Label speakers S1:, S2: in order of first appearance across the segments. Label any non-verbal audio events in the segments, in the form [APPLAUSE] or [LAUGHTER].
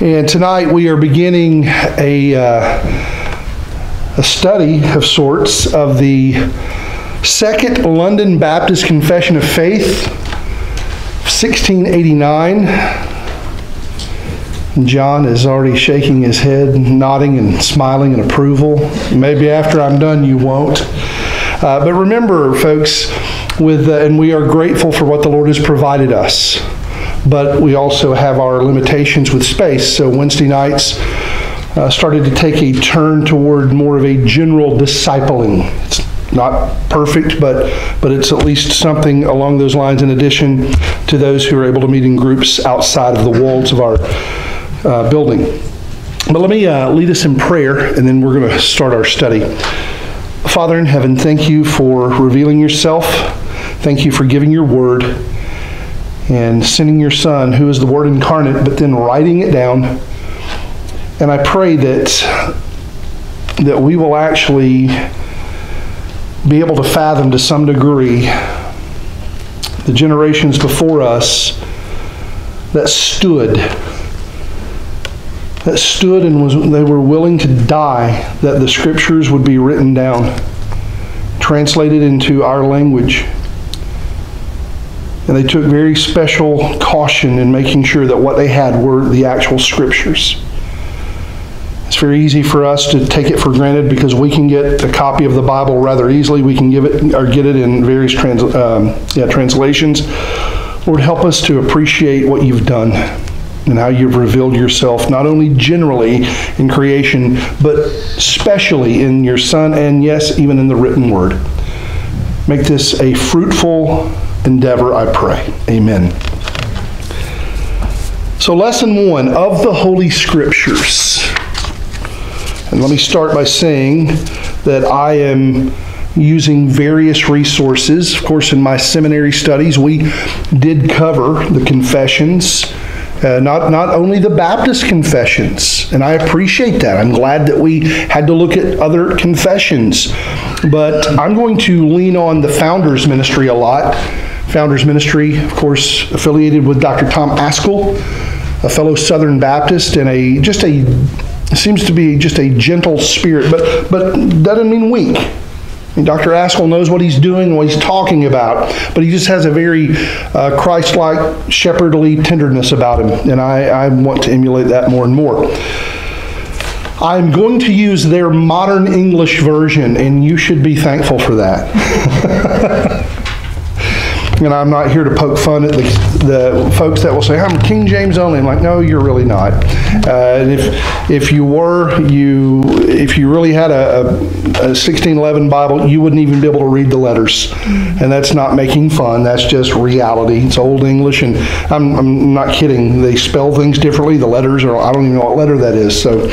S1: And tonight we are beginning a, uh, a study of sorts of the Second London Baptist Confession of Faith, 1689. John is already shaking his head, nodding and smiling in approval. Maybe after I'm done, you won't. Uh, but remember, folks, with uh, and we are grateful for what the Lord has provided us but we also have our limitations with space. So Wednesday nights uh, started to take a turn toward more of a general discipling. It's not perfect, but but it's at least something along those lines. In addition to those who are able to meet in groups outside of the walls of our uh, building. But let me uh, lead us in prayer, and then we're going to start our study. Father in heaven, thank you for revealing yourself. Thank you for giving your word and sending your Son, who is the Word incarnate, but then writing it down. And I pray that that we will actually be able to fathom to some degree the generations before us that stood that stood and was they were willing to die that the scriptures would be written down translated into our language and they took very special caution in making sure that what they had were the actual scriptures. It's very easy for us to take it for granted because we can get a copy of the Bible rather easily. We can give it or get it in various trans, um, yeah, translations. Lord, help us to appreciate what you've done and how you've revealed yourself, not only generally in creation, but especially in your Son, and yes, even in the written word. Make this a fruitful endeavor, I pray. Amen. So, lesson one of the Holy Scriptures. And let me start by saying that I am using various resources. Of course, in my seminary studies, we did cover the confessions. Uh, not, not only the Baptist confessions, and I appreciate that. I'm glad that we had to look at other confessions. But I'm going to lean on the Founders Ministry a lot Founders Ministry, of course, affiliated with Dr. Tom Ascol, a fellow Southern Baptist, and a just a seems to be just a gentle spirit, but but doesn't mean weak. Mean, Dr. Ascol knows what he's doing, what he's talking about, but he just has a very uh, Christ-like, shepherdly tenderness about him, and I, I want to emulate that more and more. I'm going to use their modern English version, and you should be thankful for that. [LAUGHS] and I'm not here to poke fun at the, the folks that will say, I'm King James only. I'm like, no, you're really not. Uh, and if, if you were, you, if you really had a, a, a 1611 Bible, you wouldn't even be able to read the letters. And that's not making fun, that's just reality. It's Old English, and I'm, I'm not kidding. They spell things differently. The letters are, I don't even know what letter that is. So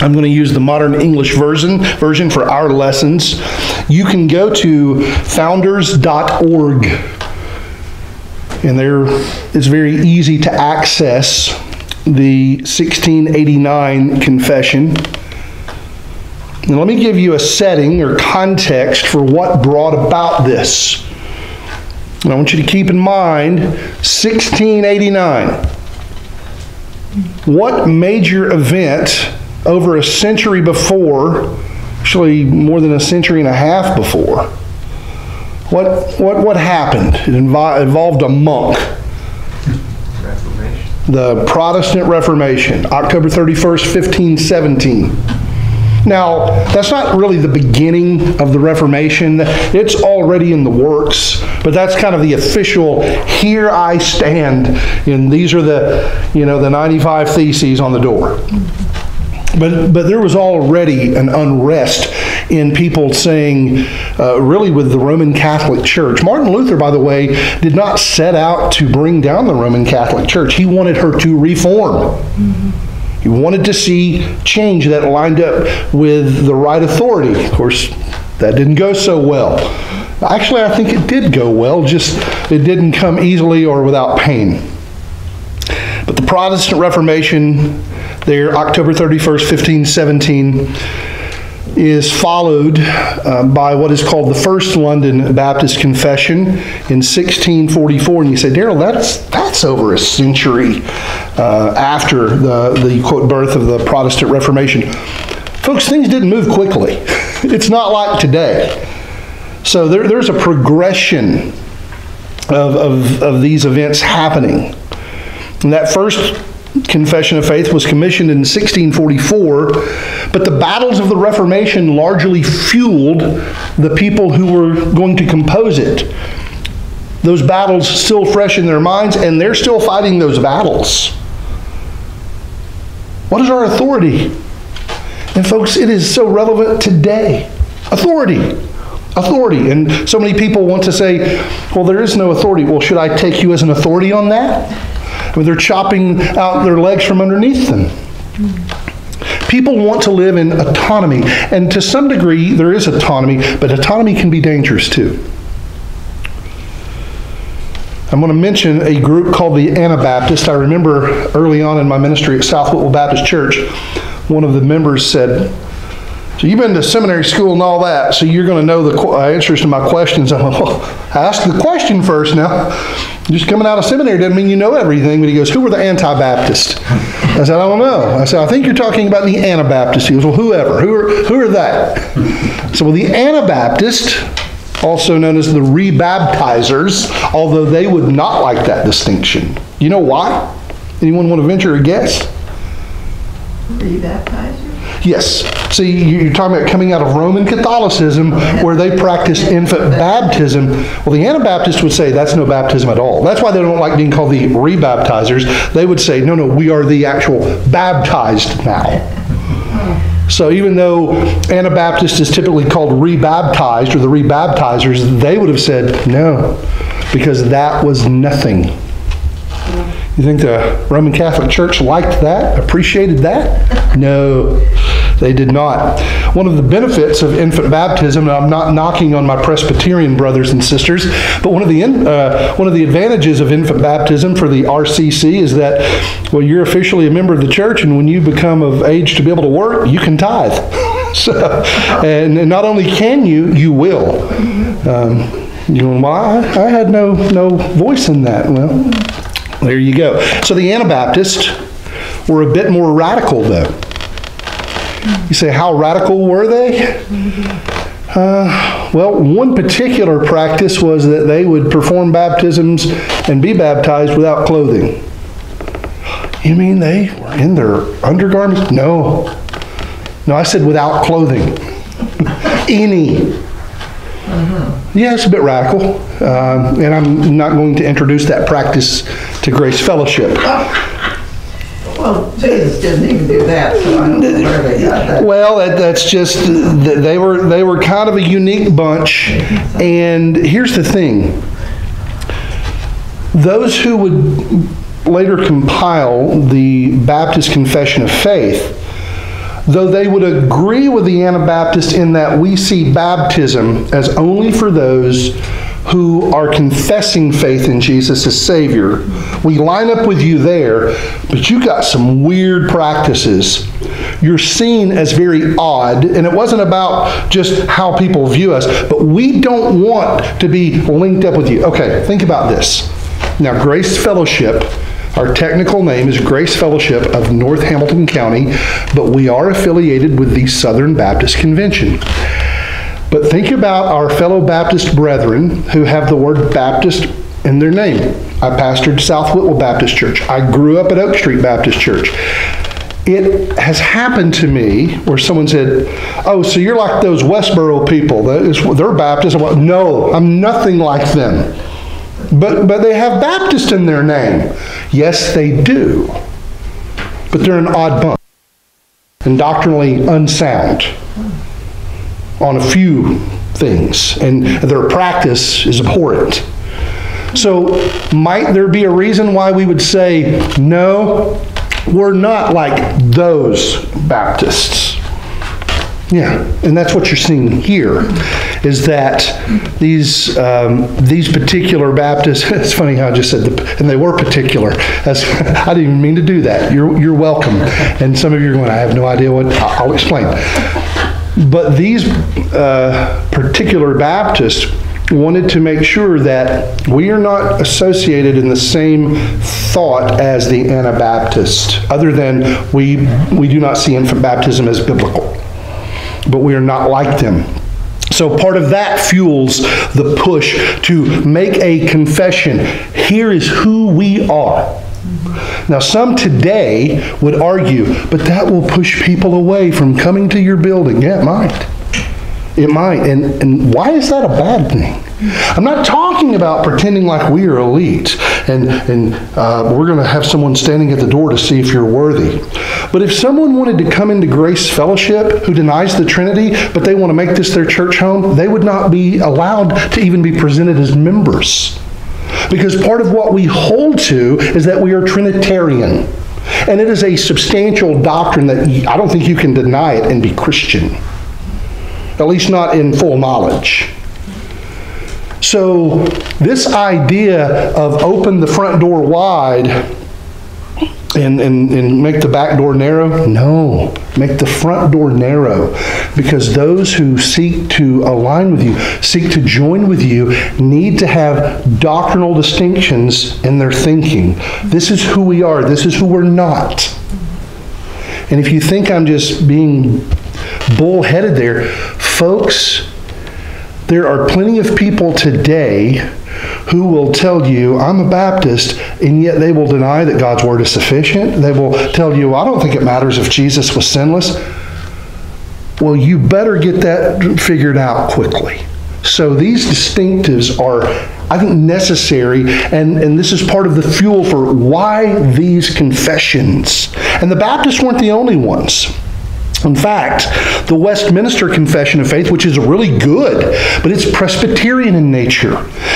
S1: I'm going to use the modern English version version for our lessons. You can go to founders.org and there it's very easy to access the 1689 confession. And let me give you a setting or context for what brought about this. And I want you to keep in mind 1689. What major event over a century before, actually more than a century and a half before, what, what, what happened? It invo- involved a monk.
S2: Reformation.
S1: The Protestant Reformation, October 31st, 1517. Now, that's not really the beginning of the Reformation. It's already in the works, but that's kind of the official, here I stand, and these are the, you know, the 95 theses on the door. But, but there was already an unrest in people saying, uh, really with the Roman Catholic Church. Martin Luther, by the way, did not set out to bring down the Roman Catholic Church. He wanted her to reform. Mm-hmm. He wanted to see change that lined up with the right authority. Of course, that didn't go so well. Actually, I think it did go well, just it didn't come easily or without pain. But the Protestant Reformation, there, October 31st, 1517, is followed uh, by what is called the First London Baptist Confession in 1644. And you say, Darrell, that's, that's over a century uh, after the, the quote birth of the Protestant Reformation. Folks, things didn't move quickly. [LAUGHS] It's not like today. So there, there's a progression of, of, of these events happening. And that first Confession of Faith was commissioned in 1644, but the battles of the Reformation largely fueled the people who were going to compose it. Those battles still fresh in their minds, and they're still fighting those battles. What is our authority? And folks, it is so relevant today. Authority. Authority. And so many people want to say, well, there is no authority. Well, should I take you as an authority on that? When they're chopping out their legs from underneath them. People want to live in autonomy, and to some degree, there is autonomy, but autonomy can be dangerous too. I'm going to mention a group called the Anabaptist. I remember early on in my ministry at South Whitwell Baptist Church, one of the members said, so you've been to seminary school and all that, so you're going to know the uh, answers to my questions. [LAUGHS] I'm like, well, ask the question first now. Just coming out of seminary doesn't mean you know everything. But he goes, who were the Anabaptists? I said, I don't know. I said, I think you're talking about the Anabaptists. He goes, well, whoever. Who are, who are that? [LAUGHS] So, well, the Anabaptist, also known as the rebaptizers, although they would not like that distinction. You know why? Anyone want to venture a guess?
S2: Rebaptizer?
S1: Yes. See, you're talking about coming out of Roman Catholicism where they practiced infant baptism. Well, the Anabaptists would say that's no baptism at all. That's why they don't like being called the rebaptizers. They would say, no, no, we are the actual baptized now. So even though Anabaptist is typically called rebaptized or the rebaptizers, they would have said no, because that was nothing. You think the Roman Catholic Church liked that, appreciated that? [LAUGHS] No, they did not. One of the benefits of infant baptism, and I'm not knocking on my Presbyterian brothers and sisters, but one of the uh, one of the advantages of infant baptism for the RCC is that, well, you're officially a member of the church, and when you become of age to be able to work, you can tithe. [LAUGHS] so, and, and, not only can you, you will. Um, you know, well, I, I had no no voice in that. Well. There you go. So the Anabaptists were a bit more radical, though. You say, how radical were they? Uh, well, one particular practice was that they would perform baptisms and be baptized without clothing. You mean they were in their undergarments? No. No, I said without clothing. [LAUGHS] Any. Yeah, it's a bit radical. Um, and I'm not going to introduce that practice to Grace Fellowship.
S2: Well, Jesus didn't even do that, so I don't know where they got that.
S1: Well, that, that's just they were they were kind of a unique bunch, and here's the thing: those who would later compile the Baptist Confession of Faith though they would agree with the Anabaptists in that we see baptism as only for those who are confessing faith in Jesus as Savior. We line up with you there, but you've got some weird practices. You're seen as very odd, and it wasn't about just how people view us, but we don't want to be linked up with you. Okay, think about this. Now, Grace Fellowship our technical name is Grace Fellowship of North Hamilton County, but we are affiliated with the Southern Baptist Convention. But think about our fellow Baptist brethren who have the word Baptist in their name. I pastored South Whitwell Baptist Church. I grew up at Oak Street Baptist Church. It has happened to me where someone said, Oh, so you're like those Westboro people. They're Baptist. No, I'm nothing like them. But, but they have Baptist in their name. Yes, they do. But they're an odd bunch and doctrinally unsound on a few things, and their practice is abhorrent. So, might there be a reason why we would say, no, we're not like those Baptists? Yeah, and that's what you're seeing here, is that these um, these particular Baptists. [LAUGHS] It's funny how I just said, the, and they were particular. [LAUGHS] I didn't even mean to do that. You're you're welcome. And some of you are going, I have no idea what. I'll explain. But these uh, particular Baptists wanted to make sure that we are not associated in the same thought as the Anabaptist, other than we, we do not see infant baptism as biblical. But we are not like them. So part of that fuels the push to make a confession. Here is who we are. Now, some today would argue, but that will push people away from coming to your building. Yeah, it might. It might. And, and why is that a bad thing? I'm not talking about pretending like we are elite and, and uh, we're going to have someone standing at the door to see if you're worthy. But if someone wanted to come into Grace Fellowship who denies the Trinity, but they want to make this their church home, they would not be allowed to even be presented as members. Because part of what we hold to is that we are Trinitarian. And it is a substantial doctrine that I don't think you can deny it and be Christian, at least not in full knowledge. So, this idea of open the front door wide and, and, and make the back door narrow? No, make the front door narrow because those who seek to align with you, seek to join with you, need to have doctrinal distinctions in their thinking. This is who we are, this is who we're not. And if you think I'm just being bullheaded there, folks, there are plenty of people today who will tell you, I'm a Baptist, and yet they will deny that God's word is sufficient. They will tell you, I don't think it matters if Jesus was sinless. Well, you better get that figured out quickly. So these distinctives are, I think, necessary, and, and this is part of the fuel for why these confessions. And the Baptists weren't the only ones. In fact, the Westminster Confession of Faith, which is really good, but it's Presbyterian in nature.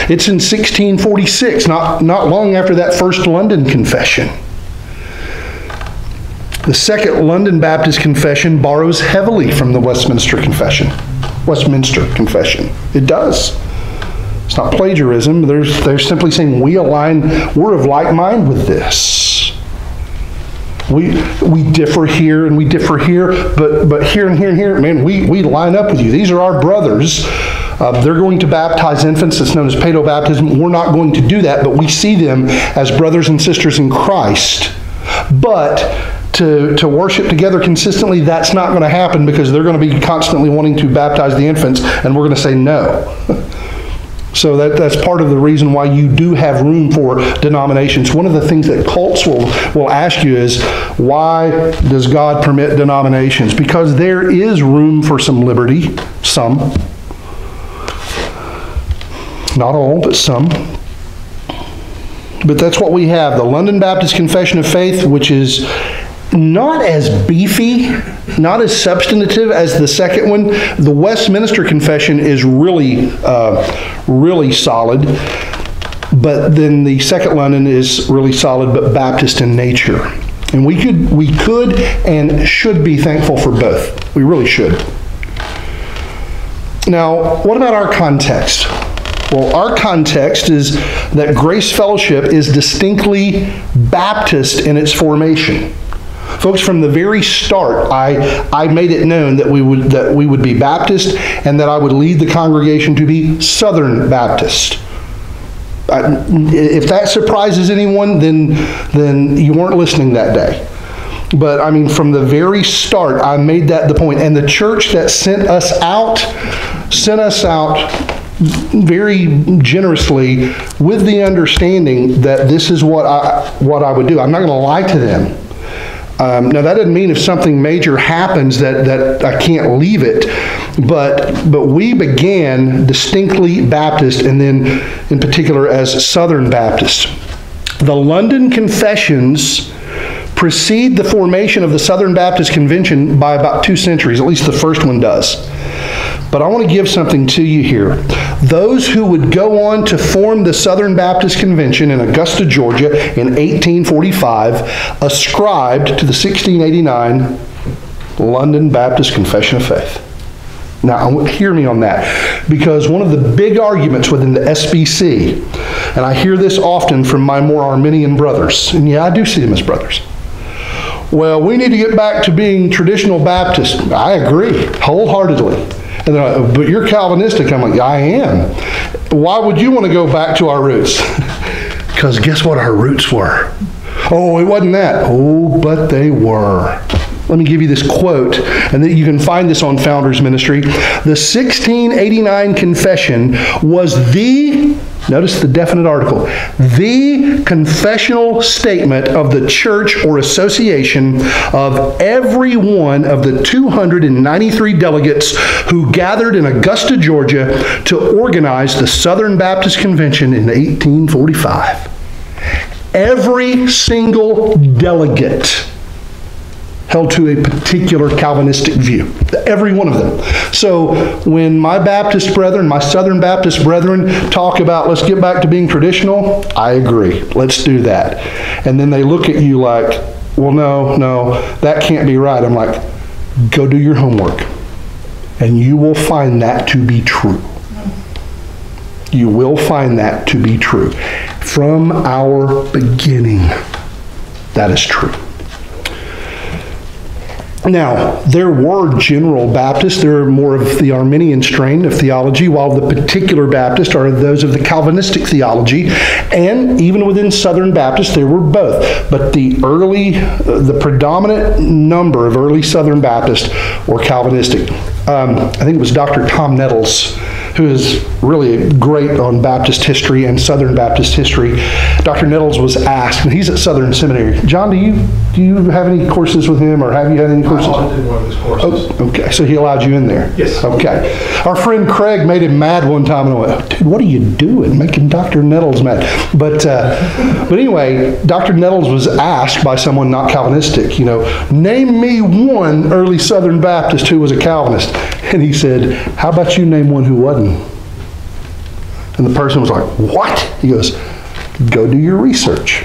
S1: It's in 1646, not, not long after that first London Confession. The Second London Baptist Confession borrows heavily from the Westminster Confession. Westminster Confession. It does. It's not plagiarism. They're, they're simply saying we align, we're of like mind with this. We, we differ here and we differ here, but, but here and here and here, man, we, we line up with you. These are our brothers. Uh, they're going to baptize infants. It's known as paedobaptism. We're not going to do that, but we see them as brothers and sisters in Christ. But to, to worship together consistently, that's not going to happen because they're going to be constantly wanting to baptize the infants, and we're going to say no. [LAUGHS] So that, that's part of the reason why you do have room for denominations. One of the things that cults will, will ask you is, why does God permit denominations? Because there is room for some liberty, some. Not all, but some. But that's what we have. The London Baptist Confession of Faith, which is not as beefy, not as substantive as the second one. The Westminster Confession is really, uh, really solid. But then the second London is really solid, but Baptist in nature. And we could, we could and should be thankful for both. We really should. Now, what about our context? Well, our context is that Grace Fellowship is distinctly Baptist in its formation. Folks, from the very start, I, I made it known that we, would, that we would be Baptist and that I would lead the congregation to be Southern Baptist. I, if that surprises anyone, then, then you weren't listening that day. But I mean, from the very start, I made that the point. And the church that sent us out, sent us out very generously with the understanding that this is what I, what I would do. I'm not going to lie to them. Um, now that doesn't mean if something major happens that, that I can't leave it, but but we began distinctly Baptist and then in particular as Southern Baptist. The London Confessions precede the formation of the Southern Baptist Convention by about two centuries, at least the first one does. But I want to give something to you here. Those who would go on to form the Southern Baptist Convention in Augusta, Georgia in 1845 ascribed to the 1689 London Baptist Confession of Faith. Now, hear me on that, because one of the big arguments within the SBC, and I hear this often from my more Arminian brothers, and yeah, I do see them as brothers well, we need to get back to being traditional Baptist. I agree wholeheartedly. And they're like, but you're Calvinistic. I'm like, I am. Why would you want to go back to our roots? [LAUGHS] Because guess what our roots were? Oh, it wasn't that. Oh, but they were. Let me give you this quote, and that you can find this on Founders Ministry. The 1689 Confession was the, notice the definite article, the confessional statement of the church or association of every one of the 293 delegates who gathered in Augusta, Georgia to organize the Southern Baptist Convention in 1845. Every single delegate held to a particular Calvinistic view. Every one of them. So when my Baptist brethren, my Southern Baptist brethren talk about let's get back to being traditional, I agree. Let's do that. And then they look at you like, well, no, no, that can't be right. I'm like, go do your homework. And you will find that to be true. You will find that to be true. From our beginning, that is true. Now, there were general Baptists. They're more of the Arminian strain of theology, while the particular Baptists are those of the Calvinistic theology. And even within Southern Baptists, there were both. But the early, the predominant number of early Southern Baptists were Calvinistic. Um, I think it was Dr. Tom Nettles who is really great on Baptist history and Southern Baptist history. Dr. Nettles was asked, and he's at Southern Seminary. John, do you do you have any courses with him, or have you had any courses?
S3: I audited one of his courses.
S1: Oh, okay, so he allowed you in there?
S3: Yes.
S1: Okay. Our friend Craig made him mad one time, and I went, dude, what are you doing, making Dr. Nettles mad? But, uh, but anyway, Dr. Nettles was asked by someone not Calvinistic, you know, name me one early Southern Baptist who was a Calvinist. And he said, how about you name one who wasn't? And the person was like, what? He goes, go do your research.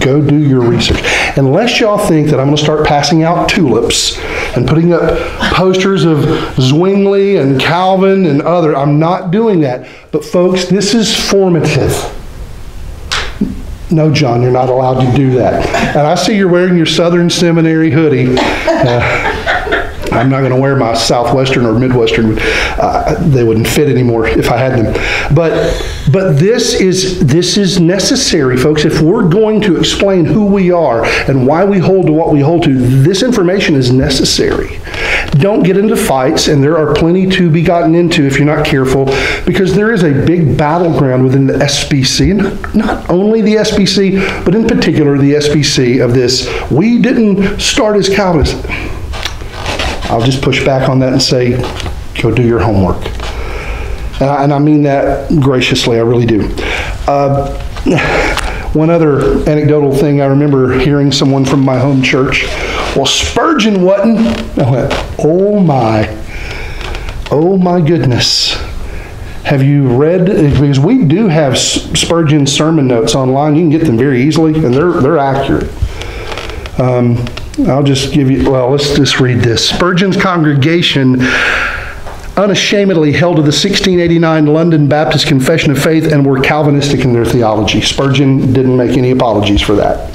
S1: Go do your research. Unless y'all think that I'm going to start passing out tulips and putting up posters of Zwingli and Calvin and other, I'm not doing that. But folks, this is formative. No, John, you're not allowed to do that. And I see you're wearing your Southern Seminary hoodie. Uh, I'm not going to wear my Southwestern or Midwestern. Uh, they wouldn't fit anymore if I had them. But but this is this is necessary, folks. If we're going to explain who we are and why we hold to what we hold to, this information is necessary. Don't get into fights, and there are plenty to be gotten into if you're not careful, because there is a big battleground within the SBC, and not only the SBC, but in particular the SBC of this. We didn't start as Calvinists. I'll just push back on that and say, go do your homework. And I, and I mean that graciously, I really do. Uh, one other anecdotal thing I remember hearing someone from my home church, well, Spurgeon wasn't. I went, oh my, oh my goodness. Have you read, because we do have Spurgeon sermon notes online. You can get them very easily, and they're, they're accurate. Um, I'll just give you, well, let's just read this. Spurgeon's congregation unashamedly held to the 1689 London Baptist Confession of Faith and were Calvinistic in their theology. Spurgeon didn't make any apologies for that.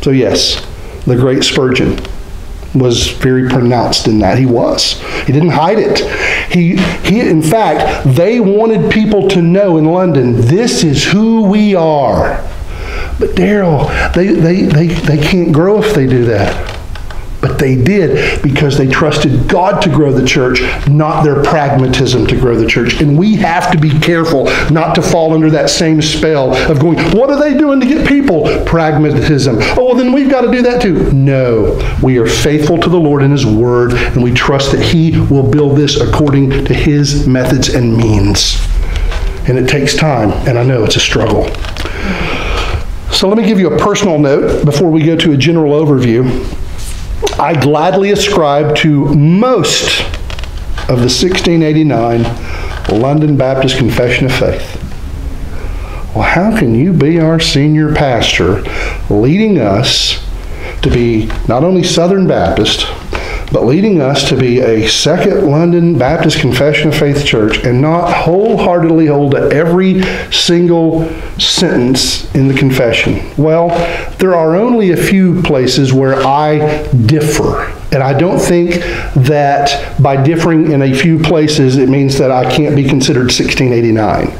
S1: So, yes, the great Spurgeon was very pronounced in that. He was. He didn't hide it. He, he, in fact, they wanted people to know in London this is who we are. But Darrell, they, they, they, they can't grow if they do that. But they did because they trusted God to grow the church, not their pragmatism to grow the church. And we have to be careful not to fall under that same spell of going, what are they doing to get people? Pragmatism. Oh, well, then we've got to do that too. No. We are faithful to the Lord and His Word, and we trust that He will build this according to His methods and means. And it takes time, and I know it's a struggle. So let me give you a personal note before we go to a general overview. I gladly ascribe to most of the 1689 London Baptist Confession of Faith. Well, how can you be our senior pastor leading us to be not only Southern Baptist, but leading us to be a Second London Baptist Confession of Faith church and not wholeheartedly hold to every single sentence in the confession. Well, there are only a few places where I differ. And I don't think that by differing in a few places, it means that I can't be considered 1689.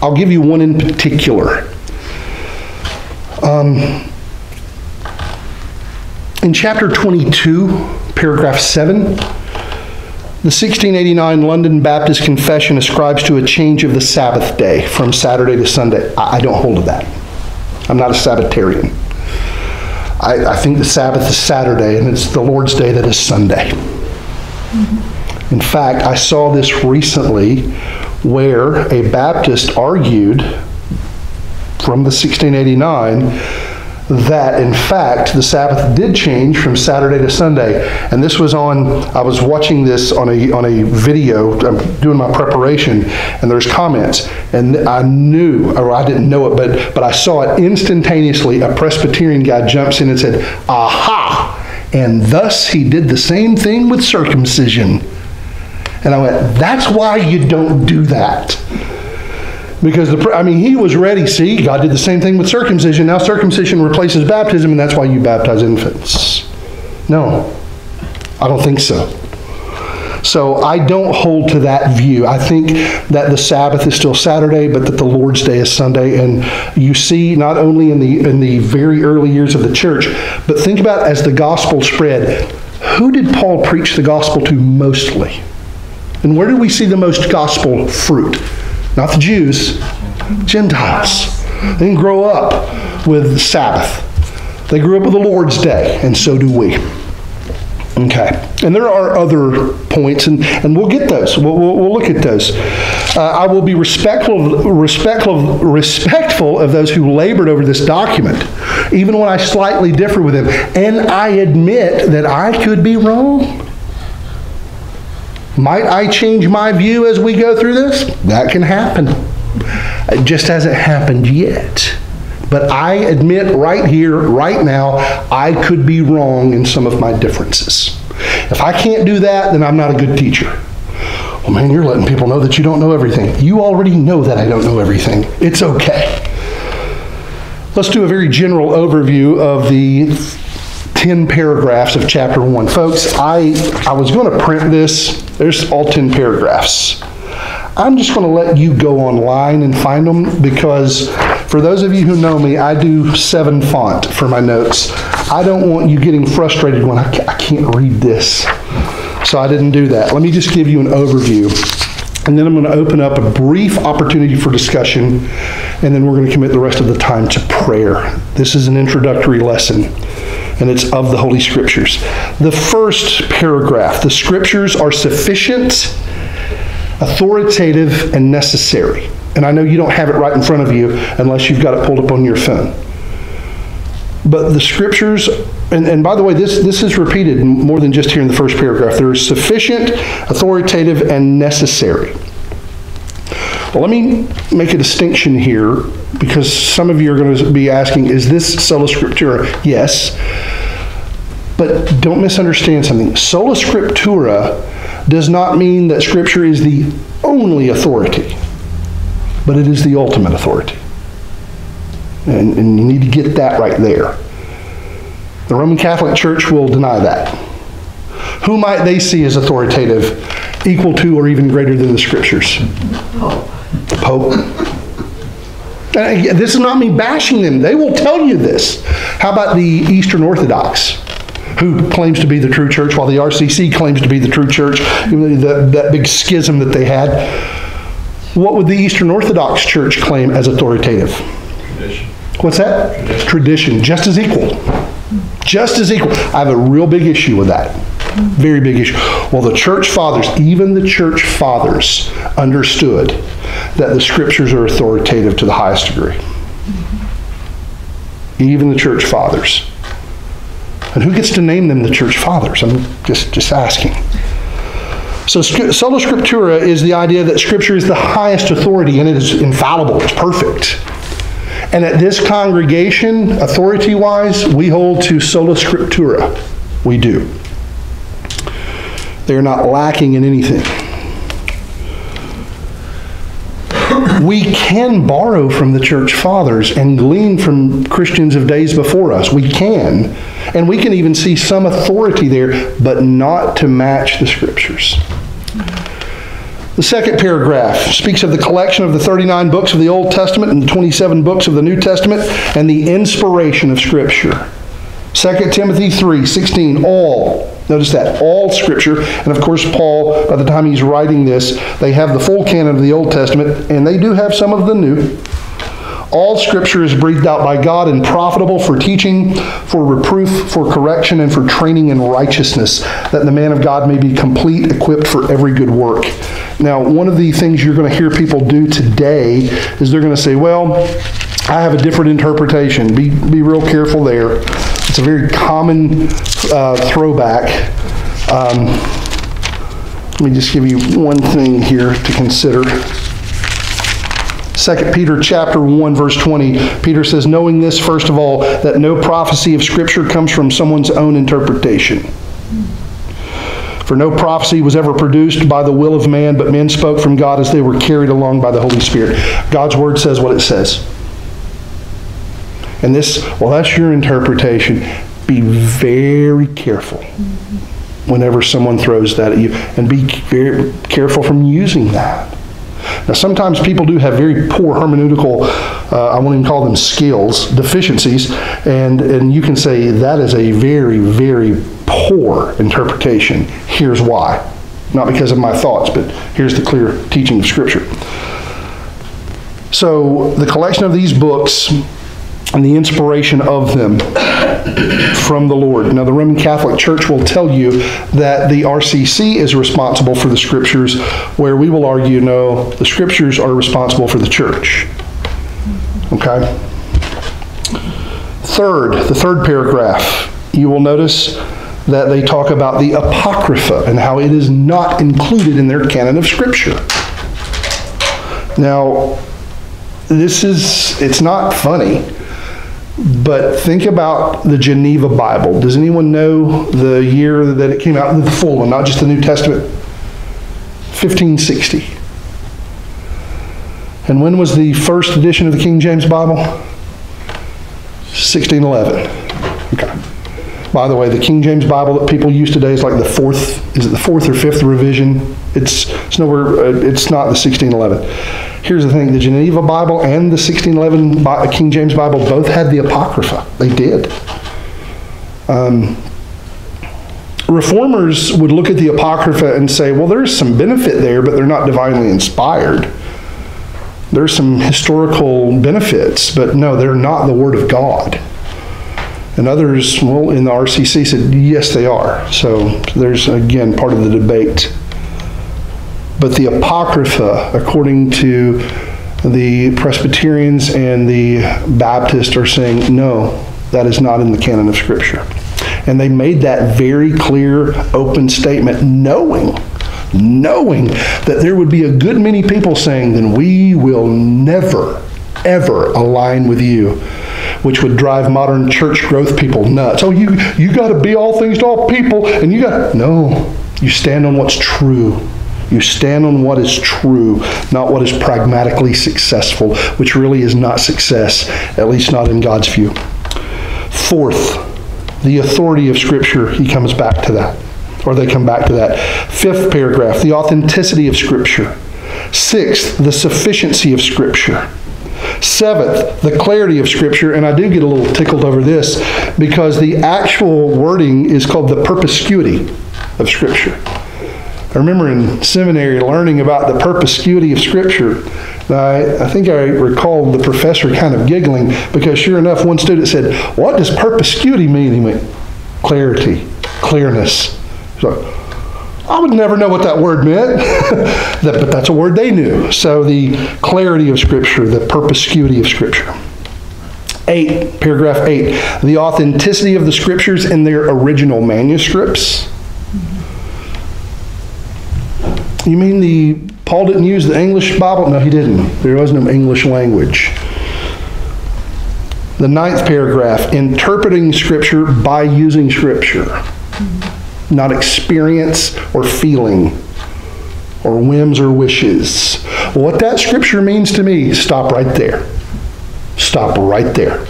S1: I'll give you one in particular. Um, in chapter 22, paragraph 7, the 1689 London Baptist Confession ascribes to a change of the Sabbath day from Saturday to Sunday. I, I don't hold to that. I'm not a Sabbatarian. I, I, think the Sabbath is Saturday and it's the Lord's Day that is Sunday. Mm-hmm. In fact, I saw this recently where a Baptist argued from the 1689 that in fact the Sabbath did change from Saturday to Sunday. And this was on, I was watching this on a, on a video, I'm doing my preparation, and there's comments. And I knew, or I didn't know it, but, but I saw it instantaneously. A Presbyterian guy jumps in and said, Aha! And thus he did the same thing with circumcision. And I went, That's why you don't do that. Because, the, I mean, he was ready. See, God did the same thing with circumcision. Now circumcision replaces baptism, and that's why you baptize infants. No, I don't think so. So I don't hold to that view. I think that the Sabbath is still Saturday, but that the Lord's Day is Sunday. And you see, not only in the in the very early years of the church, but think about as the gospel spread. Who did Paul preach the gospel to mostly? And where did we see the most gospel fruit? Not the Jews, Gentiles. They didn't grow up with Sabbath. They grew up with the Lord's Day, and so do we. Okay. And there are other points, and, and we'll get those. We'll, we'll, we'll look at those. Uh, I will be respectful, respectful, respectful of those who labored over this document, even when I slightly differ with them. And I admit that I could be wrong. Might I change my view as we go through this? That can happen. It just hasn't happened yet. But I admit right here, right now, I could be wrong in some of my differences. If I can't do that, then I'm not a good teacher. Well, man, you're letting people know that you don't know everything. You already know that I don't know everything. It's okay. Let's do a very general overview of the 10 paragraphs of chapter 1. Folks, I, I was going to print this. There's all 10 paragraphs. I'm just going to let you go online and find them because for those of you who know me, I do seven font for my notes. I don't want you getting frustrated when I, I can't read this. So I didn't do that. Let me just give you an overview. And then I'm going to open up a brief opportunity for discussion, and then we're going to commit the rest of the time to prayer. This is an introductory lesson and it's of the Holy Scriptures. The first paragraph the Scriptures are sufficient, authoritative, and necessary. And I know you don't have it right in front of you unless you've got it pulled up on your phone. But the Scriptures, and, and by the way, this, this is repeated more than just here in the first paragraph. They're sufficient, authoritative, and necessary. Well, let me make a distinction here because some of you are going to be asking, is this sola scriptura? Yes. But don't misunderstand something. Sola scriptura does not mean that scripture is the only authority, but it is the ultimate authority. And, and you need to get that right there. The Roman Catholic Church will deny that. Who might they see as authoritative, equal to, or even greater than the scriptures? the Pope. This is not me bashing them. They will tell you this. How about the Eastern Orthodox, who claims to be the true church, while the RCC claims to be the true church, the, that big schism that they had? What would the Eastern Orthodox Church claim as authoritative? Tradition. What's that? Tradition. Tradition. Just as equal. Just as equal. I have a real big issue with that. Very big issue. Well, the church fathers, even the church fathers, understood that the scriptures are authoritative to the highest degree. Even the church fathers. And who gets to name them the church fathers? I'm just, just asking. So, sola scriptura is the idea that scripture is the highest authority and it is infallible, it's perfect. And at this congregation, authority wise, we hold to sola scriptura. We do. They are not lacking in anything. We can borrow from the church fathers and glean from Christians of days before us. We can. And we can even see some authority there, but not to match the scriptures. The second paragraph speaks of the collection of the 39 books of the Old Testament and the 27 books of the New Testament and the inspiration of Scripture. 2 Timothy 3 16, all. Notice that, all Scripture. And of course, Paul, by the time he's writing this, they have the full canon of the Old Testament, and they do have some of the New. All scripture is breathed out by God and profitable for teaching, for reproof, for correction, and for training in righteousness, that the man of God may be complete, equipped for every good work. Now, one of the things you're going to hear people do today is they're going to say, well, I have a different interpretation. Be, be real careful there. It's a very common uh, throwback. Um, let me just give you one thing here to consider. 2 Peter chapter 1 verse 20, Peter says, knowing this first of all, that no prophecy of Scripture comes from someone's own interpretation. For no prophecy was ever produced by the will of man, but men spoke from God as they were carried along by the Holy Spirit. God's word says what it says. And this, well, that's your interpretation. Be very careful whenever someone throws that at you, and be very careful from using that. Now, sometimes people do have very poor hermeneutical, uh, I won't even call them skills, deficiencies, and, and you can say that is a very, very poor interpretation. Here's why. Not because of my thoughts, but here's the clear teaching of Scripture. So, the collection of these books and the inspiration of them from the Lord. Now, the Roman Catholic Church will tell you that the RCC is responsible for the scriptures, where we will argue no, the scriptures are responsible for the church. Okay? Third, the third paragraph, you will notice that they talk about the Apocrypha and how it is not included in their canon of Scripture. Now, this is, it's not funny but think about the Geneva Bible. Does anyone know the year that it came out? The full one, not just the New Testament. 1560. And when was the first edition of the King James Bible? 1611. Okay. By the way, the King James Bible that people use today is like the fourth, is it the fourth or fifth revision? It's, it's nowhere, uh, it's not the 1611 here's the thing the Geneva Bible and the 1611 King James Bible both had the Apocrypha. They did. Um, reformers would look at the Apocrypha and say, well, there's some benefit there, but they're not divinely inspired. There's some historical benefits, but no, they're not the Word of God. And others, well, in the RCC said, yes, they are. So there's, again, part of the debate. But the Apocrypha, according to the Presbyterians and the Baptists, are saying, no, that is not in the canon of Scripture. And they made that very clear, open statement, knowing, knowing that there would be a good many people saying, then we will never, ever align with you which would drive modern church growth people nuts. Oh, you you got to be all things to all people, and you got no. You stand on what's true. You stand on what is true, not what is pragmatically successful, which really is not success, at least not in God's view. Fourth, the authority of Scripture, he comes back to that, or they come back to that. Fifth paragraph, the authenticity of Scripture. Sixth, the sufficiency of Scripture. Seventh, the clarity of Scripture, and I do get a little tickled over this because the actual wording is called the perspicuity of Scripture. I remember in seminary learning about the perspicuity of Scripture. I, I think I recall the professor kind of giggling because sure enough, one student said, What does perspicuity mean? He went, Clarity, clearness. So, I would never know what that word meant, [LAUGHS] but that's a word they knew. So the clarity of Scripture, the perspicuity of Scripture. Eight, paragraph eight, the authenticity of the Scriptures in their original manuscripts. You mean the Paul didn't use the English Bible? No, he didn't. There was no English language. The ninth paragraph, interpreting Scripture by using Scripture. Not experience or feeling or whims or wishes. What that scripture means to me, stop right there. Stop right there.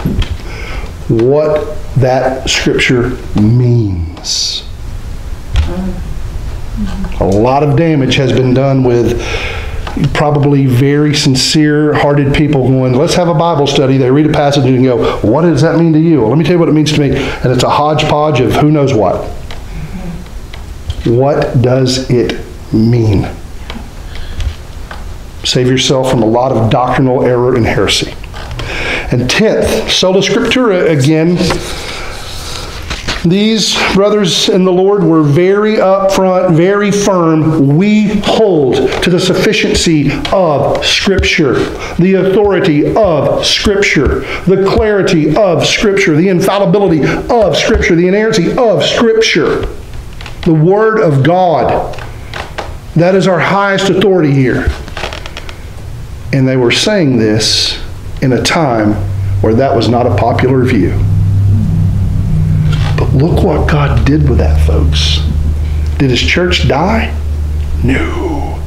S1: What that scripture means. A lot of damage has been done with probably very sincere hearted people going, let's have a Bible study. They read a passage and go, what does that mean to you? Well, let me tell you what it means to me. And it's a hodgepodge of who knows what. What does it mean? Save yourself from a lot of doctrinal error and heresy. And tenth, sola scriptura again. These brothers in the Lord were very upfront, very firm. We hold to the sufficiency of Scripture, the authority of Scripture, the clarity of Scripture, the infallibility of Scripture, the inerrancy of Scripture, the Word of God. That is our highest authority here. And they were saying this in a time where that was not a popular view. But look what God did with that, folks. Did his church die? No.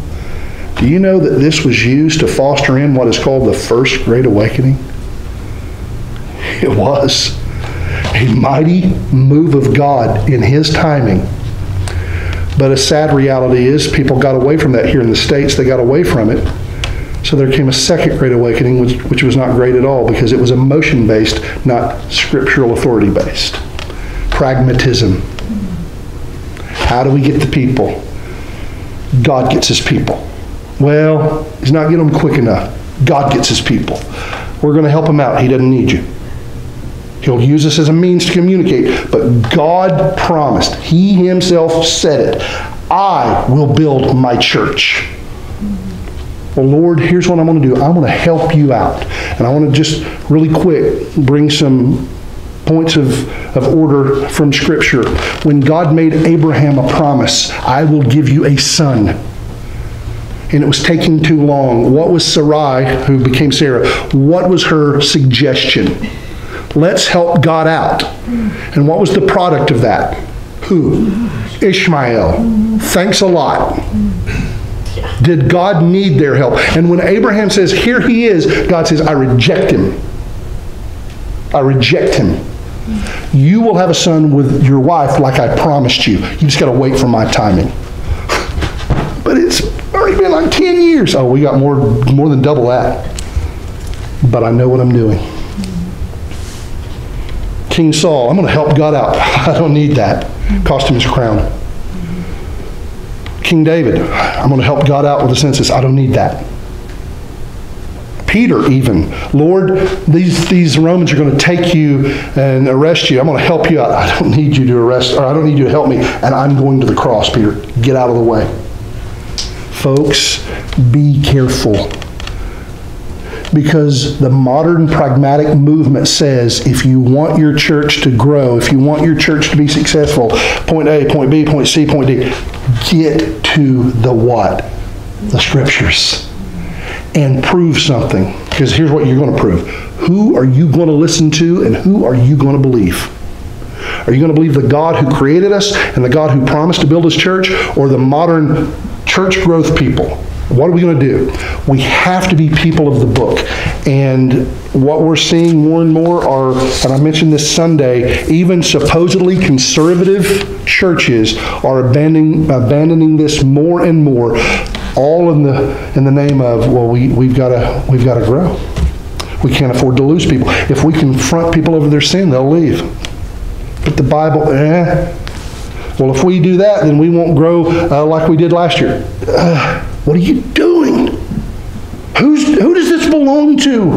S1: Do you know that this was used to foster in what is called the First Great Awakening? It was a mighty move of God in his timing. But a sad reality is people got away from that here in the States. They got away from it so there came a second Great Awakening, which, which was not great at all because it was emotion based, not scriptural authority based. Pragmatism. How do we get the people? God gets his people. Well, he's not getting them quick enough. God gets his people. We're going to help him out. He doesn't need you. He'll use us as a means to communicate. But God promised, He Himself said it I will build my church. Well, Lord, here's what I'm going to do. I want to help you out. And I want to just really quick bring some points of, of order from Scripture. When God made Abraham a promise, I will give you a son. And it was taking too long. What was Sarai, who became Sarah, what was her suggestion? Let's help God out. And what was the product of that? Who? Ishmael. Thanks a lot. Did God need their help? And when Abraham says, Here he is, God says, I reject him. I reject him. You will have a son with your wife like I promised you. You just got to wait for my timing. [SIGHS] But it's already been like 10 years. Oh, we got more, more than double that. But I know what I'm doing. King Saul, I'm going to help God out. [LAUGHS] I don't need that. Cost him his crown. King David, I'm going to help God out with the census. I don't need that. Peter, even, Lord, these, these Romans are going to take you and arrest you. I'm going to help you out. I don't need you to arrest, or I don't need you to help me, and I'm going to the cross, Peter. Get out of the way. Folks, be careful. Because the modern pragmatic movement says if you want your church to grow, if you want your church to be successful, point A, point B, point C, point D, get to the what? The scriptures. And prove something. Because here's what you're going to prove. Who are you going to listen to and who are you going to believe? Are you going to believe the God who created us and the God who promised to build his church or the modern church growth people? What are we going to do? We have to be people of the book. And what we're seeing more and more are, and I mentioned this Sunday, even supposedly conservative churches are abandoning, abandoning this more and more, all in the, in the name of, well, we, we've got to we've to grow. We can't afford to lose people. If we confront people over their sin, they'll leave. But the Bible, eh. Well, if we do that, then we won't grow uh, like we did last year. Uh, what are you doing? Who's, who does this belong to?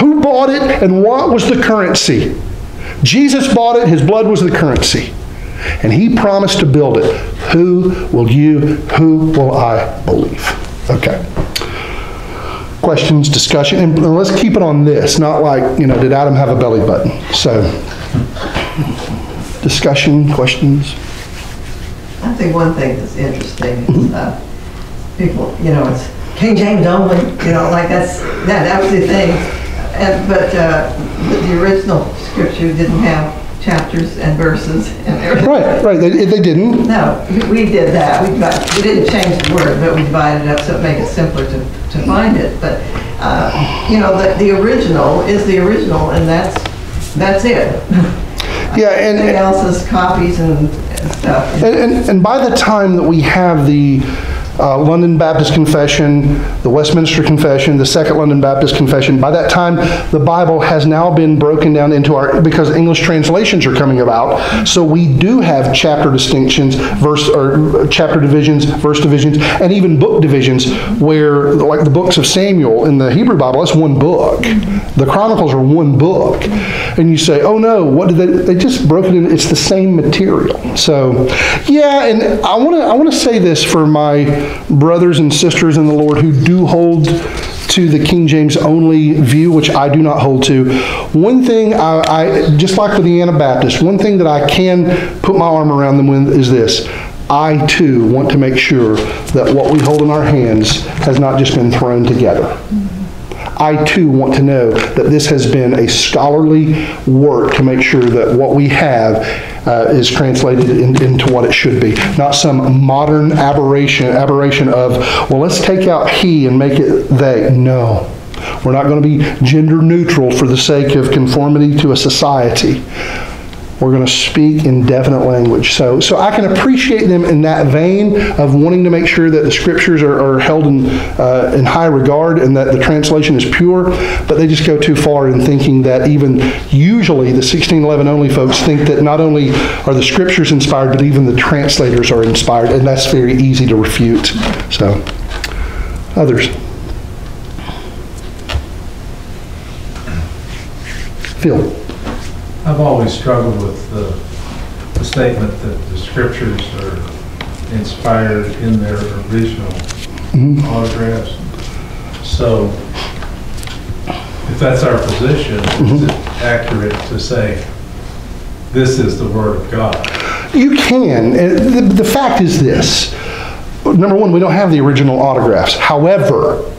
S1: Who bought it and what was the currency? Jesus bought it, his blood was the currency. And he promised to build it. Who will you, who will I believe? Okay. Questions, discussion, and let's keep it on this, not like, you know, did Adam have a belly button? So, discussion, questions?
S2: Think one thing that's interesting is, uh, people, you know, it's King James only, you know, like that's, that, that was the thing. And, but, uh, the original scripture didn't have chapters and verses and everything.
S1: Right, right, they, they didn't.
S2: No, we- we did that. We divided, we didn't change the word, but we divided it up so it made it simpler to, to find it. But, uh, you know, the, the original is the original and that's, that's it.
S1: Yeah, and.
S2: Everything else is copies and and.
S1: And, by the time that we have the uh, London Baptist Confession, the Westminster Confession, the Second London Baptist Confession, by that time, the Bible has now been broken down into our, because English translations are coming about. So we do have chapter distinctions, verse, or chapter divisions, verse divisions, and even book divisions where, like the books of Samuel in the Hebrew Bible, that's one book. The Chronicles are one book. And you say, oh no, what did they, they just broke it in, it's the same material. So, yeah, and I want to, I want to say this for my brothers and sisters in the Lord who do hold to the King James only view, which I do not hold to. One thing I, I just like with the Anabaptists, one thing that I can put my arm around them with is this. I too want to make sure that what we hold in our hands has not just been thrown together. I too want to know that this has been a scholarly work to make sure that what we have uh, is translated in- into what it should be, not some modern aberration, aberration of, well, let's take out he and make it they. No. We're not going to be gender neutral for the sake of conformity to a society. We're going to speak in definite language. So, so I can appreciate them in that vein of wanting to make sure that the scriptures are, are held in, uh, in high regard and that the translation is pure, but they just go too far in thinking that even usually the 1611 only folks think that not only are the scriptures inspired, but even the translators are inspired, and that's very easy to refute. So, others. Phil.
S3: I've always struggled with the, the statement that the scriptures are inspired in their original mm-hmm. autographs. So if that's our position, is mm-hmm. it accurate to say, this is the word of God?
S1: You can. Uh, the, the fact is this. Number one, we don't have the original autographs. However,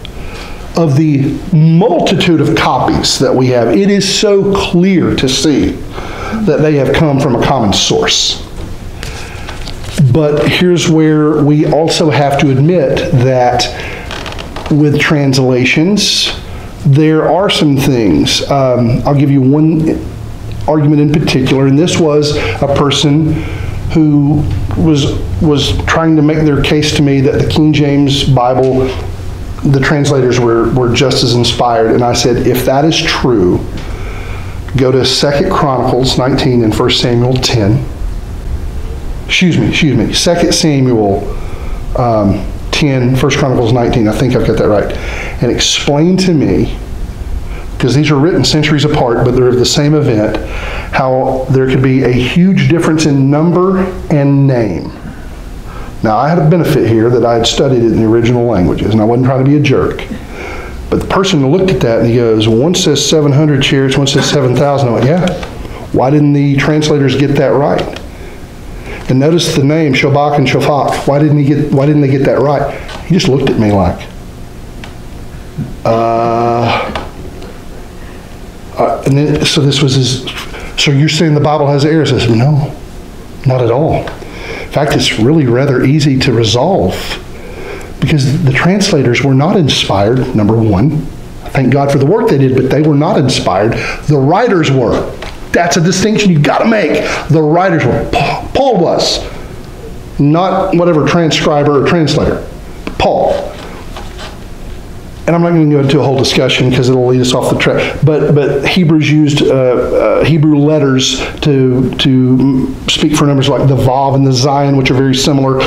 S1: of the multitude of copies that we have, it is so clear to see that they have come from a common source. But here's where we also have to admit that with translations, there are some things. Um, I'll give you one argument in particular, and this was a person who was was trying to make their case to me that the King James Bible, the translators were were just as inspired, and I said, if that is true, go to Second Chronicles 19 and 1 Samuel 10 excuse me, excuse me, 2 Samuel um, 10, 1 Chronicles 19, I think I've got that right, and explain to me, because these are written centuries apart, but they're of the same event, how there could be a huge difference in number and name. Now, I had a benefit here that I had studied it in the original languages, and I wasn't trying to be a jerk. But the person looked at that and he goes, one says 700 chariots, one says 7,000. I went, yeah. Why didn't the translators get that right? And notice the name Shobak and Shofak. Why didn't he get? Why didn't they get that right? He just looked at me like, uh, uh, and then so this was his. So you're saying the Bible has errors? I said no, not at all. Fact, it's really rather easy to resolve because the translators were not inspired. Number one, thank God for the work they did, but they were not inspired. The writers were. That's a distinction you've got to make. The writers were. Paul was, not whatever transcriber or translator. Paul. And I'm not going to go into a whole discussion because it'll lead us off the track. But but Hebrews used uh, uh, Hebrew letters to to speak for numbers like the Vav and the Zayin, which are very similar.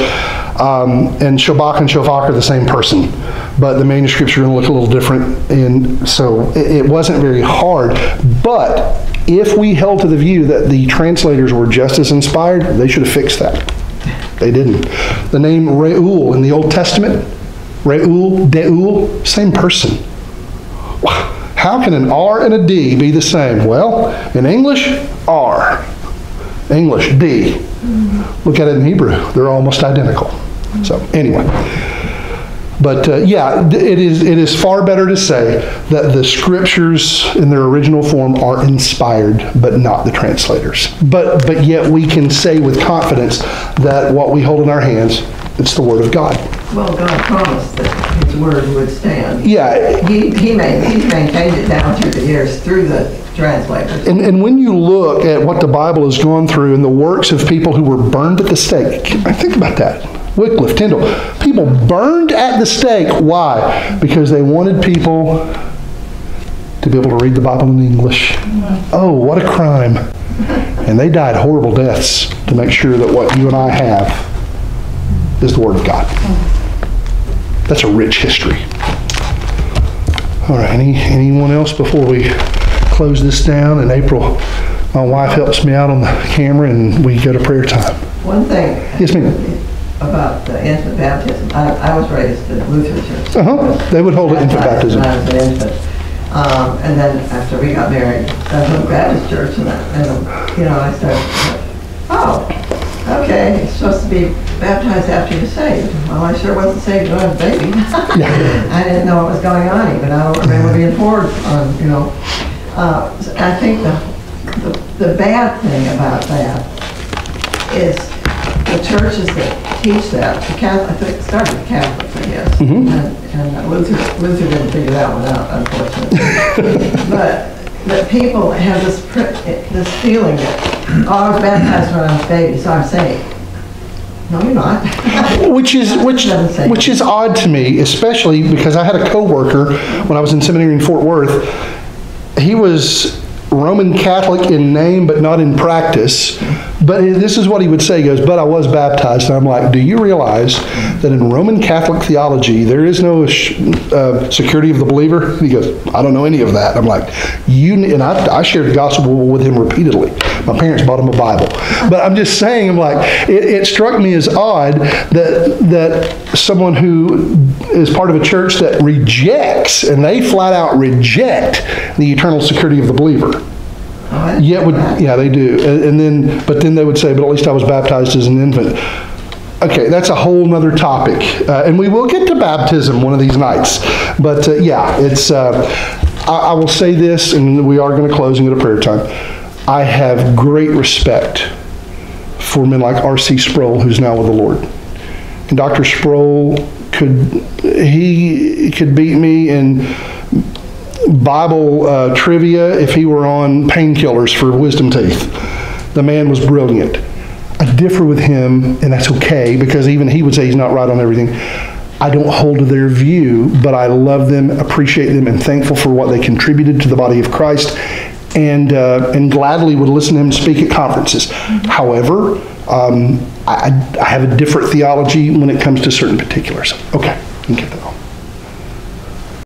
S1: Um, and Shabak and Shovak are the same person, but the manuscripts are going to look a little different. And so it, it wasn't very hard. But if we held to the view that the translators were just as inspired, they should have fixed that. They didn't. The name Reuel in the Old Testament, Reuel, Deuel, same person. How can an R and a D be the same? Well, in English, R. English, D. Look at it in Hebrew. They're almost identical. So, anyway. But uh, yeah, it is, it is far better to say that the scriptures in their original form are inspired, but not the translators. But, but yet we can say with confidence that what we hold in our hands, it's the Word of God.
S2: Well, God promised that his word would stand.
S1: Yeah,
S2: He, he made, he maintained it down through the years, through the translators.
S1: And, and when you look at what the Bible has gone through and the works of people who were burned at the stake, I think about that. Wycliffe, Tyndale, people burned at the stake. Why? Because they wanted people to be able to read the Bible in English. Oh, what a crime. And they died horrible deaths to make sure that what you and I have is the Word of God. That's a rich history. All right, any, anyone else before we close this down? And April, my wife helps me out on the camera and we go to prayer time.
S2: One thing.
S1: Yes, ma'am.
S2: About the infant baptism, I, I was raised in Lutheran church.
S1: Uh-huh, they would hold an infant baptism.
S2: When I was an infant. Um, and then after we got married, I went to Baptist church and, I- and, you know, I started, oh, okay, it's supposed to be baptized after you're saved. Well, I sure wasn't saved when I was a baby. [LAUGHS] I didn't know what was going on even. I don't remember being poured on, you know. Uh, I think the, the, the bad thing about that is the churches that teach that, the Catholic, I think it started with Catholics, I guess. And and Luther, Luther didn't figure that one out, unfortunately. [LAUGHS] But, that people have this, this feeling that, oh, I was baptized when I was a baby, so I'm saved. No, you're not. [LAUGHS]
S1: Which is, which, which is odd to me, especially because I had a coworker when I was in seminary in Fort Worth. He was Roman Catholic in name, but not in practice. But this is what he would say, he goes, but I was baptized. And I'm like, do you realize that in Roman Catholic theology, there is no uh, security of the believer? He goes, I don't know any of that. I'm like, you, and I, I shared the gospel with him repeatedly. My parents bought him a Bible. But I'm just saying, I'm like, it, it struck me as odd that, that someone who is part of a church that rejects, and they flat out reject the eternal security of the believer.
S2: I-
S1: would, yeah, they do. And and then, but then they would say, but at least I was baptized as an infant. Okay, that's a whole nother topic. Uh, and we will get to baptism one of these nights. But uh, yeah, it's, uh, I, I will say this, and we are going to close and go to prayer time. I have great respect for men like R.C. Sproul, who's now with the Lord. And Dr. Sproul could, he could beat me in Bible uh, trivia if he were on painkillers for wisdom teeth. The man was brilliant. I differ with him, and that's okay because even he would say he's not right on everything. I don't hold to their view, but I love them, appreciate them, and thankful for what they contributed to the body of Christ, and uh, and gladly would listen to him speak at conferences. However, um, I, I have a different theology when it comes to certain particulars. Okay, you get that.